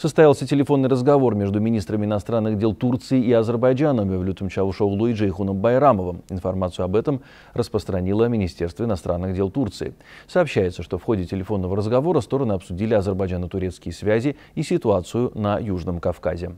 Состоялся телефонный разговор между министрами иностранных дел Турции и Азербайджана Мевлютом Чавушоглу и Джейхуном Байрамовым. Информацию об этом распространило Министерство иностранных дел Турции. Сообщается, что в ходе телефонного разговора стороны обсудили азербайджано-турецкие связи и ситуацию на Южном Кавказе.